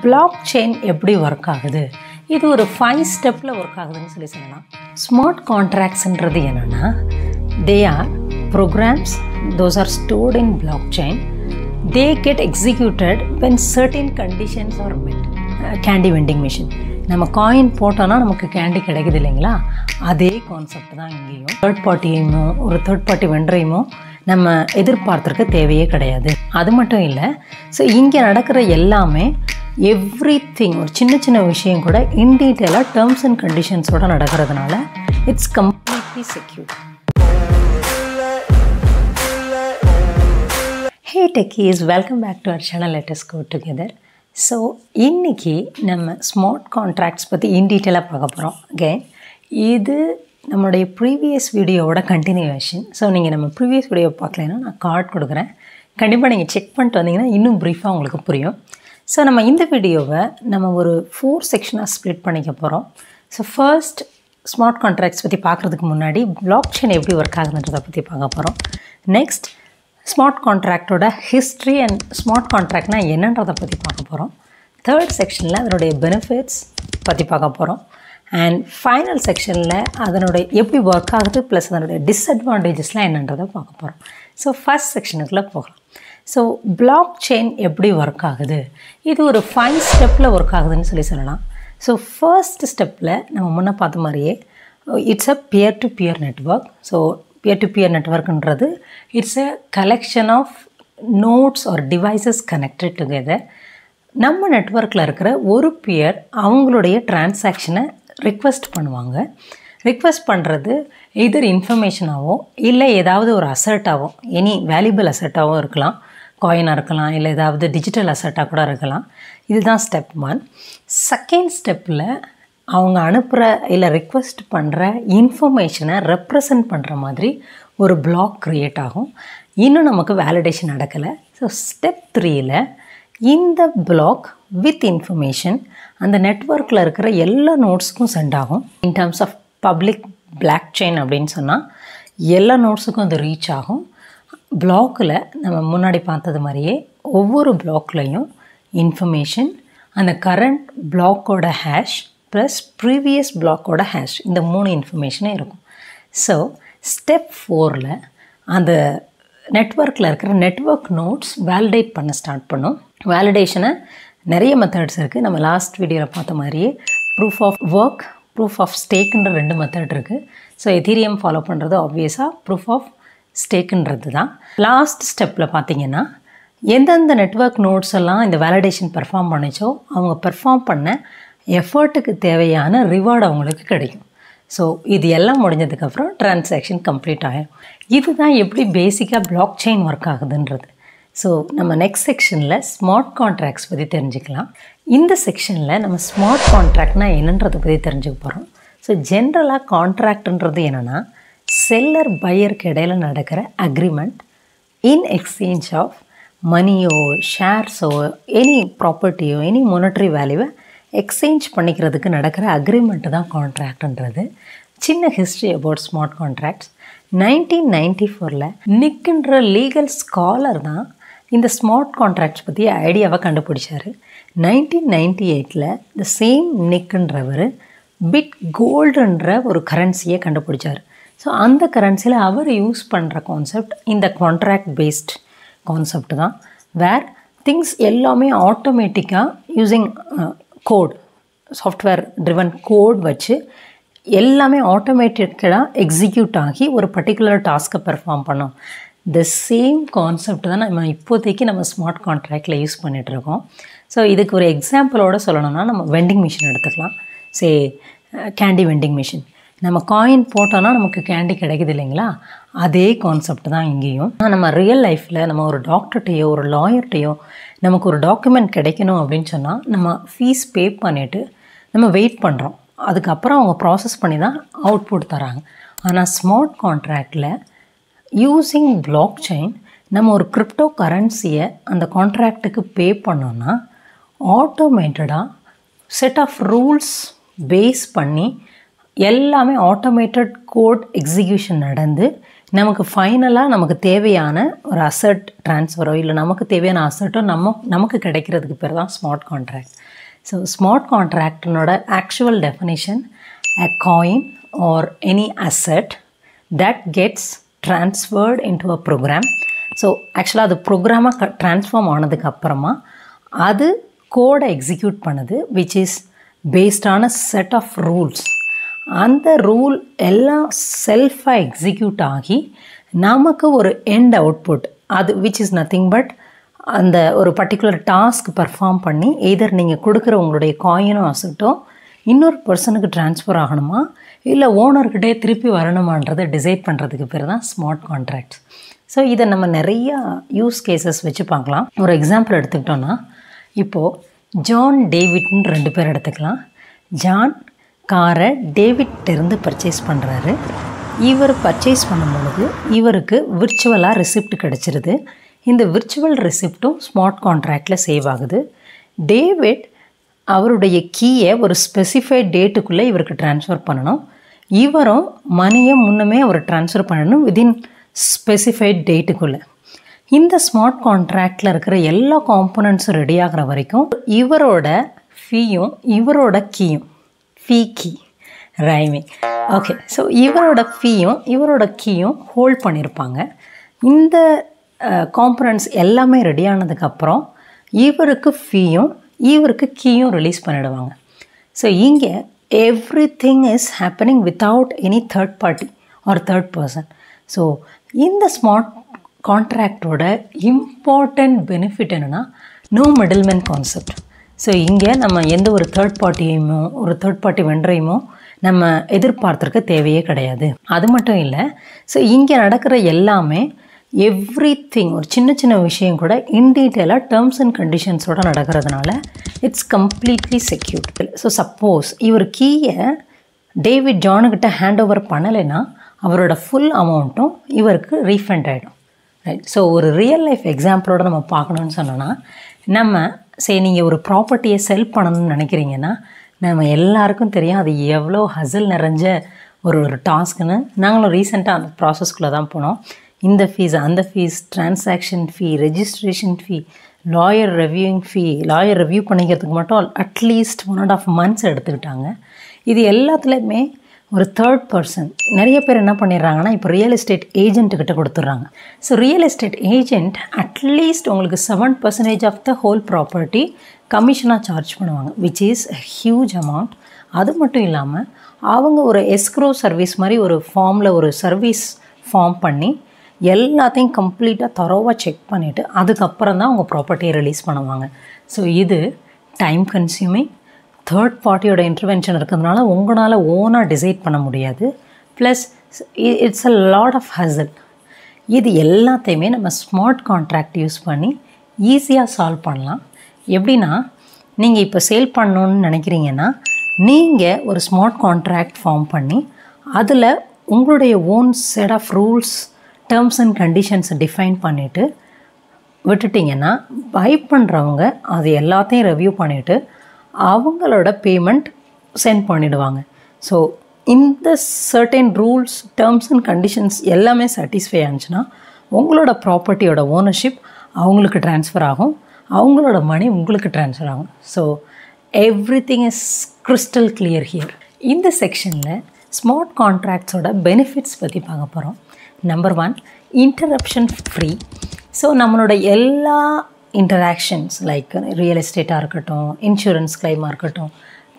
Block chain எப்படி work ஆகுது? இது ஒரு ஃபைவ் ஸ்டெப்பில் ஒர்க் ஆகுதுன்னு சொல்லி சொல்லலாம். ஸ்மார்ட் கான்ட்ராக்ட்ஸ்ன்றது என்னென்னா they are programs those are stored in blockchain they get executed when certain conditions are met candy vending machine நம்ம காயின் போட்டோன்னா நமக்கு கேண்டி கிடைக்குது இல்லைங்களா? அதே கான்செப்ட் தான் இங்கேயும். தேர்ட் பார்ட்டியுமோ ஒரு தேர்ட் பார்ட்டி வெண்டரையுமோ நம்ம எதிர்பார்த்துருக்க தேவையே கிடையாது. அது மட்டும் இல்லை ஸோ இங்கே நடக்கிற எல்லாமே எவ்ரி திங் ஒரு சின்ன சின்ன விஷயம் கூட இன் டீட்டெயிலாக டேர்ம்ஸ் அண்ட் கண்டிஷன்ஸோட நடக்கிறதுனால it's completely secure hey techies welcome back to our channel let's go together so இன்றைக்கி நம்ம ஸ்மார்ட் கான்ட்ராக்ட்ஸ் பற்றி இன் டீட்டெயிலாக பார்க்க போகிறோம் ஓகே இது நம்மளுடைய ப்ரீவியஸ் வீடியோவோட கண்டினியூவேஷன் ஸோ நீங்கள் நம்ம ப்ரீவியஸ் வீடியோ பார்க்கலைன்னா நான் கார்ட் கொடுக்குறேன். கண்டிப்பாக நீங்கள் செக் பண்ணிட்டு வந்தீங்கன்னா இன்னும் ப்ரீஃபாக உங்களுக்கு புரியும். ஸோ நம்ம இந்த வீடியோவை நம்ம ஒரு ஃபோர் செக்ஷனாக ஸ்ப்ளிட் பண்ணிக்க போகிறோம் ஸோ ஃபர்ஸ்ட் ஸ்மார்ட் கான்ட்ராக்ட்ஸ் பற்றி பார்க்குறதுக்கு முன்னாடி பிளாக் செயின் எப்படி ஒர்க் ஆகுதுன்றதை பற்றி பார்க்க போகிறோம் நெக்ஸ்ட் ஸ்மார்ட் கான்ட்ராக்டோட ஹிஸ்ட்ரி அண்ட் ஸ்மார்ட் கான்ட்ராக்ட்னால் என்னன்றதை பற்றி பார்க்க போகிறோம் தேர்ட் செக்ஷனில் அதனுடைய பெனிஃபிட்ஸ் பற்றி பார்க்க போகிறோம் அண்ட் ஃபைனல் செக்ஷனில் அதனுடைய எப்படி ஒர்க் ஆகுது ப்ளஸ் அதனுடைய டிஸ்அட்வான்டேஜஸ்லாம் என்னன்றதை பார்க்க போகிறோம் ஸோ ஃபஸ்ட் செக்ஷனுக்குள்ளே போகலாம். ஸோ பிளாக் செயின் எப்படி ஒர்க் ஆகுது? இது ஒரு ஃபைவ் ஸ்டெப்பில் ஒர்க் ஆகுதுன்னு சொல்லி சொல்லலாம். ஸோ ஃபர்ஸ்ட் ஸ்டெப்பில் நம்ம முன்னே பார்த்த மாதிரியே it's a peer to peer network so peer to peer நெட்ஒர்க்குன்றது it's a collection of nodes or devices connected together நம்ம நெட்ஒர்க்கில் இருக்கிற ஒரு பியர் அவங்களுடைய டிரான்சாக்ஷனை ரிக்வெஸ்ட் பண்ணுவாங்க. ரிக்வெஸ்ட் பண்ணுறது எதர் இன்ஃபர்மேஷனாகவோ இல்லை ஏதாவது ஒரு அசர்ட்டாகவும் எனி வேல்யூபிள் அசர்ட்டாகவும் இருக்கலாம். காயினாக இருக்கலாம் இல்லை ஏதாவது டிஜிட்டல் அசட்டாக கூட இருக்கலாம். இதுதான் ஸ்டெப் ஒன் செகண்ட் ஸ்டெப்பில் அவங்க அனுப்புகிற இல்லை ரிக்வெஸ்ட் பண்ணுற இன்ஃபர்மேஷனை ரெப்ரசன்ட் பண்ணுற மாதிரி ஒரு பிளாக் க்ரியேட் ஆகும். இன்னும் நமக்கு வேலிடேஷன் நடக்கலை. ஸோ ஸ்டெப் த்ரீயில் இந்த பிளாக் வித் இன்ஃபர்மேஷன் அந்த நெட்ஒர்க்கில் இருக்கிற எல்லா நோட்ஸுக்கும் சென்ட் ஆகும். In terms of public blockchain அப்படின்னு சொன்னால் எல்லா நோட்ஸுக்கும் அது ரீச் ஆகும். பிளாக்கில் நம்ம முன்னாடி பார்த்தது மாதிரியே ஒவ்வொரு பிளாக்லையும் இன்ஃபர்மேஷன் அந்த கரண்ட் பிளாக்கோட ஹேஷ் ப்ளஸ் ப்ரீவியஸ் பிளாக்கோட ஹேஷ் இந்த மூணு இன்ஃபர்மேஷனும் இருக்கும். ஸோ ஸ்டெப் ஃபோரில் அந்த நெட்ஒர்க்கில் இருக்கிற நெட்ஒர்க் நோட்ஸ் வேலிடேட் பண்ண ஸ்டார்ட் பண்ணும். வேலிடேஷனை நிறைய மெத்தட்ஸ் இருக்குது நம்ம லாஸ்ட் வீடியோவில் பார்த்த மாதிரியே proof of work proof of ஸ்டேக்குன்ற ரெண்டு மெத்தட் இருக்குது ஸோ எதீரியம் ஃபாலோ பண்ணுறது ஆப்வியஸாக ப்ரூஃப் ஆஃப் ஸ்டேக்குன்றது தான். லாஸ்ட் ஸ்டெப்பில் பார்த்தீங்கன்னா எந்தெந்த நெட்ஒர்க் நோட்ஸ் எல்லாம் இந்த வேலிடேஷன் பெர்ஃபார்ம் பண்ணிச்சோ அவங்க பெர்ஃபார்ம் பண்ண எஃபர்ட்டுக்கு தேவையான ரிவார்டு அவங்களுக்கு கிடைக்கும். ஸோ இது எல்லாம் முடிஞ்சதுக்கப்புறம் ட்ரான்சாக்ஷன் கம்ப்ளீட் ஆகிடும் இதுதான் எப்படி பேசிக்காக பிளாக் செயின் ஒர்க் ஆகுதுன்றது. ஸோ நம்ம நெக்ஸ்ட் செக்ஷனில் ஸ்மார்ட் கான்ட்ராக்ட்ஸ் பற்றி தெரிஞ்சுக்கலாம். இந்த செக்ஷனில் நம்ம ஸ்மார்ட் கான்ட்ராக்ட்னா என்னன்றதை பற்றி தெரிஞ்சுக்க போகிறோம் ஸோ ஜென்ரலாக கான்ட்ராக்ட்ன்றது என்னென்னா செல்லர் பையருக்கு இடையில் நடக்கிற அக்ரிமெண்ட் இன் எக்ஸ்சேஞ்ச் ஆஃப் மணியோ ஷேர்ஸோ எனி ப்ராப்பர்ட்டியோ எனி மொனட்ரி வேல்யூவை எக்ஸ்சேஞ்ச் பண்ணிக்கிறதுக்கு நடக்கிற அக்ரிமெண்ட்டு தான் கான்ட்ராக்ட்ன்றது சின்ன history about smart contracts nineteen ninety ஃபோரில் நிக்குன்ற லீகல் ஸ்காலர் தான் இந்த ஸ்மார்ட் கான்ட்ராக்ட்ஸ் பற்றி ஐடியாவை கண்டுபிடிச்சார். நைன்டீன் நைன்டி எயிட்டில் த சேம் நிக்குன்றவர் பிட் கோல்டுன்ற ஒரு கரன்சியை கண்டுபிடிச்சார். ஸோ அந்த கரன்சியில் அவர் யூஸ் பண்ணுற கான்செப்ட் இந்த கான்ட்ராக்ட் பேஸ்ட் கான்செப்ட் தான் வேர் திங்ஸ் எல்லாமே ஆட்டோமேட்டிக்காக using code software driven code வச்சு எல்லாமே ஆட்டோமேட்டிக்கடாக எக்ஸிக்யூட் ஆகி ஒரு பர்டிகுலர் டாஸ்க்கை பெர்ஃபார்ம் பண்ணோம். த சேம் கான்செப்ட் தான் நம்ம இப்போதைக்கு நம்ம ஸ்மார்ட் கான்ட்ராக்டில் யூஸ் பண்ணிகிட்ருக்கோம் ஸோ இதுக்கு ஒரு எக்ஸாம்பிளோட சொல்லணும்னா நம்ம வெண்டிங் மிஷின் எடுத்துக்கலாம். சே கேண்டி வெண்டிங் மிஷின் நம்ம காயின் போட்டோன்னா நமக்கு கேண்டி கிடைக்குது இல்லைங்களா? அதே கான்செப்ட் தான் இங்கேயும். நம்ம ரியல் லைஃப்பில் நம்ம ஒரு டாக்டர்கிட்டையோ ஒரு லாயர்கிட்டையோ நமக்கு ஒரு டாக்குமெண்ட் கிடைக்கணும் அப்படின்னு சொன்னால் நம்ம ஃபீஸ் பே பண்ணிவிட்டு நம்ம வெயிட் பண்ணுறோம் அதுக்கப்புறம் அவங்க ப்ராசஸ் பண்ணி தான் அவுட்புட் தராங்க. ஆனால் ஸ்மார்ட் கான்ட்ராக்டில் யூஸிங் பிளாக் செயின் நம்ம ஒரு கிரிப்டோ கரன்சியை அந்த கான்ட்ராக்டுக்கு பே பண்ணோன்னா ஆட்டோமேட்டடாக செட் ஆஃப் ரூல்ஸ் பேஸ் பண்ணி எல்லாமே ஆட்டோமேட்டட் கோட் எக்ஸிக்யூஷன் நடந்து நமக்கு ஃபைனலாக நமக்கு தேவையான ஒரு அசர்ட் ட்ரான்ஸ்ஃபரோ இல்லை நமக்கு தேவையான அசர்ட்டோ நம்ம நமக்கு கிடைக்கிறதுக்கு பேர் தான் smart contract so smart கான்ட்ராக்டினோட actual definition a coin or any asset that gets transferred into a program so ஆக்சுவலாக அது ப்ரோக்ராமாக க ட்ரான்ஸ்ஃபார்ம் ஆனதுக்கப்புறமா அது கோடை எக்ஸிக்யூட் பண்ணுது விச் இஸ் பேஸ்டான செட் ஆஃப் ரூல்ஸ் அந்த ரூல் எல்லாம் செல்ஃபாக எக்ஸிக்யூட் ஆகி நமக்கு ஒரு எண்ட் அவுட்புட் அது விச் இஸ் நத்திங் பட் அந்த ஒரு பர்டிகுலர் டாஸ்க் பர்ஃபார்ம் பண்ணி எதர் நீங்கள் கொடுக்குற உங்களுடைய காயினும் அசட்டோ இன்னொரு பர்சனுக்கு ட்ரான்ஸ்ஃபர் ஆகணுமா? இல்லை ஓனர்கிட்டே திருப்பி வரணுமான்றதை டிசைட் பண்ணுறதுக்கு பேர் தான் ஸ்மார்ட் கான்ட்ராக்ட்ஸ் ஸோ இதை நம்ம நிறையா யூஸ் கேசஸ் வச்சு பார்க்கலாம். ஒரு எக்ஸாம்பிள் எடுத்துக்கிட்டோன்னா இப்போது ஜான் டேவிட்னு ரெண்டு பேர் எடுத்துக்கலாம். ஜான் காரை டேவிட்டிருந்து பர்ச்சேஸ் பண்ணுறாரு இவர் பர்ச்சேஸ் பண்ணும்பொழுது இவருக்கு விர்ச்சுவலாக ரிசிப்ட் கிடச்சிருது. இந்த விர்ச்சுவல் ரிசிப்ட்டும் ஸ்மார்ட் கான்ட்ராக்டில் சேவ் ஆகுது. டேவிட் அவருடைய கீயை ஒரு ஸ்பெசிஃபைட் டேட்டுக்குள்ளே இவருக்கு ட்ரான்ஸ்ஃபர் பண்ணணும். இவரும் மணியை முன்னமே அவர் ட்ரான்ஸ்ஃபர் பண்ணணும் விதின் ஸ்பெசிஃபைட் டேட்டுக்குள்ளே இந்த ஸ்மார்ட் கான்ட்ராக்டில் இருக்கிற எல்லா காம்போனன்ட்ஸும் ரெடி ஆகிற வரைக்கும் இவரோட ஃபீயும் இவரோட கீயும் fee key rhyming okay so இவரோட ஃபீயும் இவரோட கீயும் ஹோல்ட் பண்ணியிருப்பாங்க இந்த காம்பனன்ட்ஸ் எல்லாமே ரெடி ஆனதுக்கப்புறம் இவருக்கு ஃபீயும் இவருக்கு கீயும் ரிலீஸ் பண்ணிடுவாங்க. ஸோ இங்கே everything is happening without any third party or third person so இந்த ஸ்மார்ட் கான்ட்ராக்டோட இம்பார்ட்டண்ட் பெனிஃபிட் என்னென்னா நோ மிடில்மேன் கான்செப்ட் ஸோ இங்கே நம்ம எந்த ஒரு தேர்ட் பார்ட்டியுமோ ஒரு தேர்ட் பார்ட்டி வென்றையுமோ நம்ம எதிர்பார்த்துருக்க தேவையே கிடையாது. அது மட்டும் இல்லை ஸோ இங்கே நடக்கிற எல்லாமே எவ்ரி திங் ஒரு சின்ன சின்ன விஷயம் கூட இன் டீட்டெயிலாக டேர்ம்ஸ் அண்ட் கண்டிஷன்ஸோடு நடக்கிறதுனால it's completely secured so suppose இவர் கீயை டேவிட் ஜானுக்கிட்ட ஹேண்ட் ஓவர் பண்ணலைன்னா அவரோட ஃபுல் அமௌண்ட்டும் இவருக்கு ரீஃபண்ட் ஆகிடும் ரைட் ஸோ ஒரு ரியல் லைஃப் எக்ஸாம்பிளோட நம்ம பார்க்கணுன்னு சொன்னோன்னா நம்ம சரி நீங்கள் ஒரு ப்ராப்பர்ட்டியை செல் பண்ணணும்னு நினைக்கிறீங்கன்னா நம்ம எல்லாருக்கும் தெரியும் அது எவ்வளோ ஹசில் நிறைஞ்ச ஒரு ஒரு டாஸ்க்குன்னு நாங்களும் ரீசெண்டாக அந்த ப்ராசஸ்க்குள்ளே தான் போனோம். இந்த ஃபீஸ் அந்த fees transaction fee registration fee lawyer reviewing fee lawyer review பண்ணிக்கிறதுக்கு மட்டும் at least one and half months எடுத்துக்கிட்டாங்க. இது எல்லாத்துலேயுமே ஒரு தேர்ட் பர்சன் நிறைய பேர் என்ன பண்ணிடுறாங்கன்னா இப்போ ரியல் எஸ்டேட் ஏஜென்ட்டுக்கிட்ட கொடுத்துட்றாங்க. So real estate agent at least உங்களுக்கு seven percentage of the whole property கமிஷனாக charge பண்ணுவாங்க விச் இஸ் ஹியூஜ் அமௌண்ட் அது மட்டும் இல்லாமல் அவங்க ஒரு எஸ்க்ரோ சர்வீஸ் மாதிரி ஒரு ஃபார்மில் ஒரு சர்வீஸ் ஃபார்ம் பண்ணி எல்லாத்தையும் கம்ப்ளீட்டாக தரோவாக செக் பண்ணிவிட்டு அதுக்கப்புறம் தான் அவங்க ப்ராப்பர்ட்டியை ரிலீஸ் பண்ணுவாங்க. ஸோ இது டைம் கன்சியூமிங் தேர்ட் பார்ட்டியோட இன்டர்வென்ஷன் இருக்கிறதுனால உங்களால் ஓனாக டிசைட் பண்ண முடியாது. Plus it's a lot of hassle இது எல்லாத்தையுமே நம்ம ஸ்மார்ட் கான்ட்ராக்ட் யூஸ் பண்ணி ஈஸியாக சால்வ் பண்ணலாம். எப்படின்னா நீங்கள் இப்போ சேல் பண்ணணுன்னு நினைக்கிறீங்கன்னா நீங்கள் ஒரு ஸ்மார்ட் கான்ட்ராக்ட் ஃபார்ம் பண்ணி அதில் உங்களுடைய own set of rules terms and கண்டிஷன்ஸை define பண்ணிவிட்டு விட்டுட்டிங்கன்னா பை பண்ணுறவங்க அது எல்லாத்தையும் ரிவ்யூ பண்ணிவிட்டு அவங்களோட பேமெண்ட் சென்ட் பண்ணிடுவாங்க. ஸோ இந்த certain rules terms and conditions எல்லாமே சாட்டிஸ்ஃபை ஆச்சுன்னா உங்களோட ப்ராப்பர்ட்டியோட ஓனர்ஷிப் அவங்களுக்கு ட்ரான்ஸ்ஃபர் ஆகும். அவங்களோட மணி உங்களுக்கு ட்ரான்ஸ்ஃபர் ஆகும். So everything is crystal clear here இந்த செக்ஷனில் ஸ்மார்ட் கான்ட்ராக்ட்ஸோட பெனிஃபிட்ஸ் பற்றி பார்க்க போகிறோம் number one interruption free so நம்மளோட எல்லா இன்டராக்ஷன்ஸ் லைக் ரியல் எஸ்டேட்டாக இருக்கட்டும் இன்சூரன்ஸ் கிளைமாக இருக்கட்டும்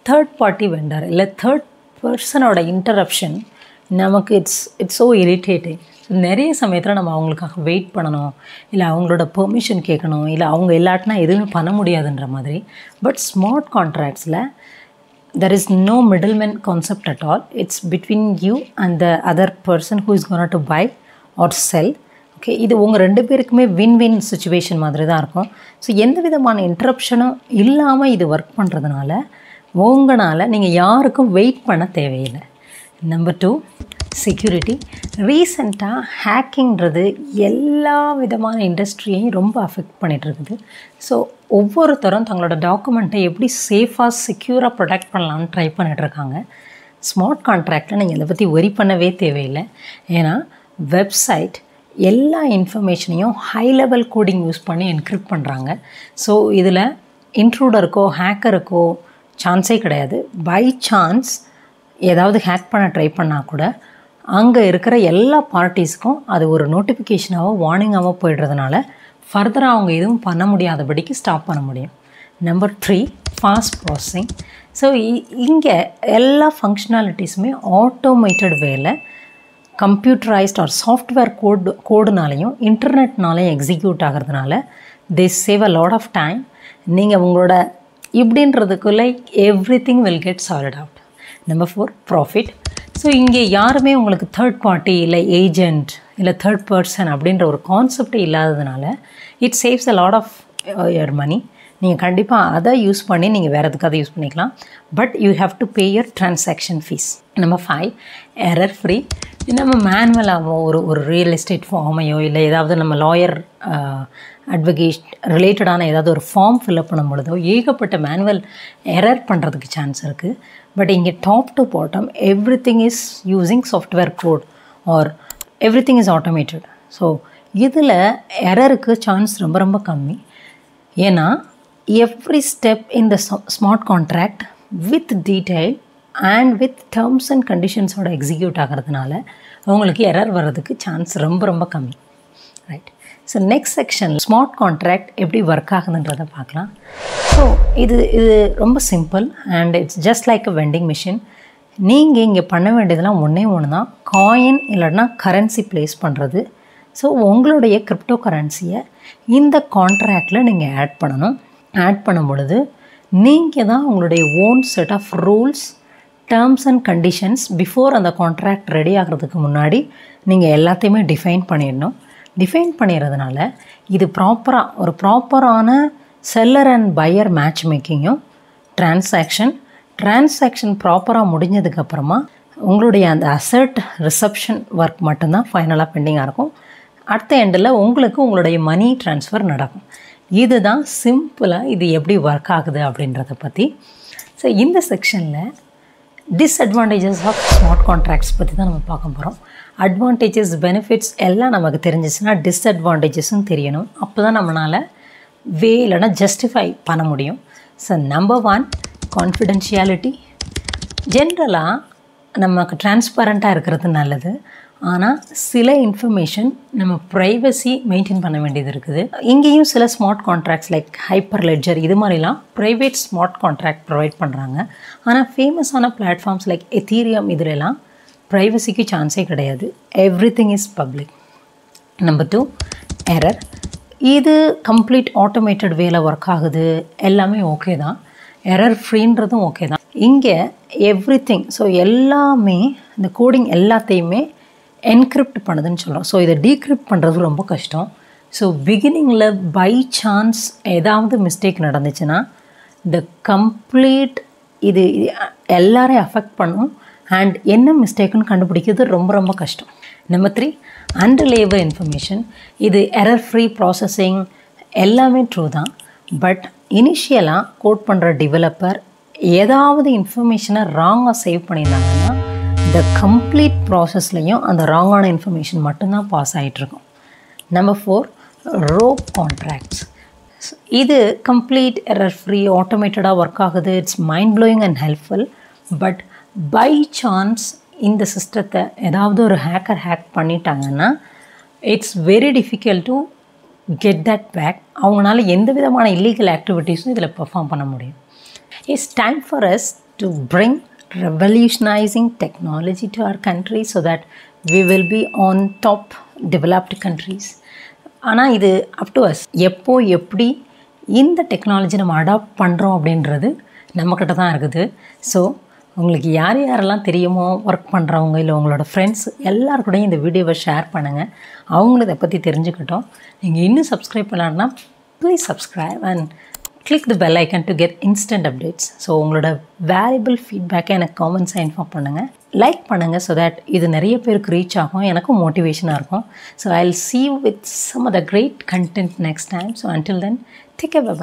தேர்ட் பார்ட்டி வெண்டர் இல்லை தேர்ட் பர்சனோட இன்டரப்ஷன் நமக்கு இட்ஸ் இட்ஸ் ஸோ இரிட்டேட்டிங் நிறைய சமயத்தில் நம்ம அவங்களுக்காக வெயிட் பண்ணணும் இல்லை அவங்களோட பெர்மிஷன் கேட்கணும் இல்லை அவங்க இல்லாட்டினா எதுவுமே பண்ண முடியாதுன்ற மாதிரி. But smart கான்ட்ராக்ட்ஸில் there is no middleman concept at all it's between you and the other person who is gonna to buy or sell okay இது உங்கள் ரெண்டு பேருக்குமே வின் வின் சுச்சுவேஷன் மாதிரி தான் இருக்கும். ஸோ எந்த விதமான இன்ட்ரப்ஷனும் இல்லாமல் இது ஒர்க் பண்ணுறதுனால உங்களால் நீங்கள் யாருக்கும் வெயிட் பண்ண தேவையில்லை. நம்பர் டூ செக்யூரிட்டி ரீசண்டாக ஹேக்கிங்கிறது எல்லா விதமான இண்டஸ்ட்ரியையும் ரொம்ப அஃபெக்ட் பண்ணிகிட்ருக்குது ஸோ ஒவ்வொருத்தரும் தங்களோட டாக்குமெண்ட்டை எப்படி சேஃபாக செக்யூராக ப்ரொடெக்ட் பண்ணலான்னு ட்ரை பண்ணிகிட்ருக்காங்க ஸ்மார்ட் கான்ட்ராக்டில் நீங்கள் இதை பற்றி ஒரி பண்ணவே தேவையில்லை. ஏன்னா வெப்சைட் எல்லா இன்ஃபர்மேஷனையும் ஹை லெவல் கோடிங் யூஸ் பண்ணி என்கிரிப்ட் பண்ணுறாங்க ஸோ இதில் இன்ட்ரூடருக்கோ ஹேக்கருக்கோ சான்ஸே கிடையாது. பை சான்ஸ் ஏதாவது ஹேக் பண்ண ட்ரை பண்ணால் கூட அங்கே இருக்கிற எல்லா பார்ட்டிஸ்க்கும் அது ஒரு நோட்டிஃபிகேஷனாகவோ வார்னிங்காகவோ போயிடுறதுனால ஃபர்தராக அவங்க எதுவும் பண்ண முடியாதபடிக்கு ஸ்டாப் பண்ண முடியும். Number three fast processing so இங்கே எல்லா ஃபங்க்ஷனாலிட்டிஸுமே ஆட்டோமேட்டட் வேலை கம்ப்யூட்டரைஸ்ட் ஆர் சாஃப்ட்வேர் கோட் கோடுனாலையும் இன்டர்நெட்னாலையும் எக்ஸிக்யூட் ஆகிறதுனால they save a lot of time நீங்கள் உங்களோட இப்படின்றதுக்குள்ளே everything will get solved out number four profit so இங்கே யாருமே உங்களுக்கு தேர்ட் பார்ட்டி இல்லை ஏஜெண்ட் இல்லை தேர்ட் பர்சன் அப்படின்ற ஒரு கான்செப்டே இல்லாததுனால it saves a lot of your money நீங்கள் கண்டிப்பாக அதை யூஸ் பண்ணி நீங்கள் வேறு எதுக்காக யூஸ் பண்ணிக்கலாம். But you have to pay your transaction fees number five error free நம்ம மேனுவலாகவோ ஒரு ஒரு ரியல் எஸ்டேட் ஃபார்மையோ இல்லை ஏதாவது நம்ம லாயர் அட்வொகேட் ரிலேட்டடான ஏதாவது ஒரு ஃபார்ம் ஃபில்அப் பண்ணும் பொழுதோ ஏகப்பட்ட மேனுவல் எரர் பண்ணுறதுக்கு சான்ஸ் இருக்குது பட் இங்கே top to bottom everything is using software code or everything is automated so இதில் எரருக்கு சான்ஸ் ரொம்ப ரொம்ப கம்மி. ஏன்னா every step in the smart contract with detail and with terms and கண்டிஷன்ஸோட execute ஆகிறதுனால உங்களுக்கு எரர் வர்றதுக்கு சான்ஸ் ரொம்ப ரொம்ப கம்மி. Right so next section smart contract எப்படி ஒர்க் ஆகுதுன்றதை பார்க்கலாம். ஸோ இது இது ரொம்ப simple and it's just like a vending machine நீங்கள் இங்கே பண்ண வேண்டியதெல்லாம் ஒன்றே ஒன்று தான் காயின் இல்லைன்னா கரன்சி ப்ளேஸ் பண்ணுறது ஸோ உங்களுடைய கிரிப்டோ கரன்சியை இந்த கான்ட்ராக்டில் நீங்கள் ஆட் பண்ணணும். ஆட் பண்ணும் பொழுது நீங்கள் தான் உங்களுடைய own set of rules terms and conditions before அந்த கான்ட்ராக்ட் ரெடி ஆகிறதுக்கு முன்னாடி நீங்கள் எல்லாத்தையுமே டிஃபைன் பண்ணிடணும். டிஃபைன் பண்ணிடுறதுனால இது ப்ராப்பராக ஒரு ப்ராப்பரான செல்லர் அண்ட் பையர் மேட்ச் மேக்கிங்கும் டிரான்சாக்ஷன் டிரான்சாக்ஷன் ப்ராப்பராக முடிஞ்சதுக்கப்புறமா உங்களுடைய அந்த அசர்ட் ரிசப்ஷன் ஒர்க் மட்டும்தான் ஃபைனலாக பெண்டிங்காக இருக்கும். அடுத்த எண்டில் உங்களுக்கு உங்களுடைய மணி ட்ரான்ஸ்ஃபர் நடக்கும். இதுதான் சிம்பிளாக இது எப்படி ஒர்க் ஆகுது அப்படின்றத பற்றி ஸோ இந்த செக்ஷனில் டிஸ்அட்வான்டேஜஸ் ஆஃப் ஸ்மார்ட் கான்ட்ராக்ட்ஸ் பற்றி தான் நம்ம பார்க்க போகிறோம் அட்வான்டேஜஸ் பெனிஃபிட்ஸ் எல்லாம் நமக்கு தெரிஞ்சிச்சுன்னா டிஸ்அட்வான்டேஜஸும் தெரியணும். அப்போ தான் நம்மளால் வே இல்லைனா ஜஸ்டிஃபை பண்ண முடியும். ஸோ நம்பர் ஒன் கான்ஃபிடென்ஷியாலிட்டி ஜென்ரலாக நமக்கு டிரான்ஸ்பரண்ட்டாக இருக்கிறது நல்லது. ஆனால் சில இன்ஃபர்மேஷன் நம்ம ப்ரைவசி மெயின்டைன் பண்ண வேண்டியது இருக்குது. இங்கேயும் சில smart contracts like hyper ledger இது மாதிரிலாம் ப்ரைவேட் ஸ்மார்ட் கான்ட்ராக்ட் ப்ரொவைட் பண்ணுறாங்க ஆனால் ஃபேமஸான பிளாட்ஃபார்ம்ஸ் லைக் எத்தீரியம் இதிலெல்லாம் ப்ரைவசிக்கு சான்ஸே கிடையாது. Everything is public number two error இது கம்ப்ளீட் ஆட்டோமேட்டட் வேலை ஒர்க் ஆகுது. எல்லாமே ஓகே தான். எரர் ஃப்ரீன்றதும் ஓகே தான். இங்கே எவ்ரி திங் ஸோ எல்லாமே இந்த கோடிங் எல்லாத்தையுமே என்கிரிப்ட் பண்ணுதுன்னு சொல்கிறோம் ஸோ இதை டீக்ரிப்ட் பண்ணுறது ரொம்ப கஷ்டம். ஸோ பிகினிங்கில் பை சான்ஸ் ஏதாவது மிஸ்டேக் நடந்துச்சுன்னா த கம்ப்ளீட் இது எல்லாரையும் அஃபெக்ட் பண்ணும். அண்ட் என்ன மிஸ்டேக்குன்னு கண்டுபிடிக்கிறது ரொம்ப ரொம்ப கஷ்டம். நம்பர் த்ரீ அன்ரிலேபிள் இன்ஃபர்மேஷன் இது எரர் ஃப்ரீ ப்ராசஸிங் எல்லாமே ட்ரூ தான். பட் இனிஷியலாக கோட் பண்ணுற டெவலப்பர் ஏதாவது இன்ஃபர்மேஷனை ராங்காக சேவ் பண்ணியிருந்தாங்கன்னா இந்த கம்ப்ளீட் ப்ராசஸ்லேயும் அந்த ராங்கான இன்ஃபர்மேஷன் மட்டும்தான் பாஸ் ஆகிட்ருக்கும் நம்பர் ஃபோர் ரோப் கான்ட்ராக்ட்ஸ் இது கம்ப்ளீட் எரர் ஃப்ரீ ஆட்டோமேட்டடாக ஒர்க் ஆகுது. It's mind blowing and helpful but by chance இந்த சிஸ்டத்தை ஏதாவது ஒரு ஹேக்கர் ஹேக் பண்ணிட்டாங்கன்னா it's very difficult to get that back அவங்களால எந்த விதமான இல்லீகல் ஆக்டிவிட்டீஸும் இதில் பெர்ஃபார்ம் பண்ண முடியும். It's time for us to bring revolutionizing technology to our country so that we will be on top developed countries. ஆனால் இது அப் டு அஸ் எப்போ எப்படி இந்த டெக்னாலஜி நம்ம அடாப்ட் பண்ணுறோம் அப்படின்றது நம்மக்கிட்ட தான் இருக்குது. ஸோ உங்களுக்கு யார் யாரெல்லாம் தெரியுமோ ஒர்க் பண்ணுறவங்க இல்லை உங்களோட ஃப்ரெண்ட்ஸ் எல்லாருக்கூடையும் இந்த வீடியோவை ஷேர் பண்ணுங்கள் அவங்களும் இதை பற்றி தெரிஞ்சுக்கிட்டோம். நீங்கள் இன்னும் சப்ஸ்கிரைப் பண்ணலான்னா please subscribe and click the bell icon to get instant updates so உங்களோட வேல்யூபிள் ஃபீட்பேக்கை எனக்கு காமெண்ட்ஸாக இன்ஃபார்ம் பண்ணுங்கள் லைக் பண்ணுங்கள் ஸோ தட் இது நிறைய பேருக்கு ரீச் ஆகும். எனக்கும் மோட்டிவேஷனாக இருக்கும். So I will see with some of the great content next time so until then take bye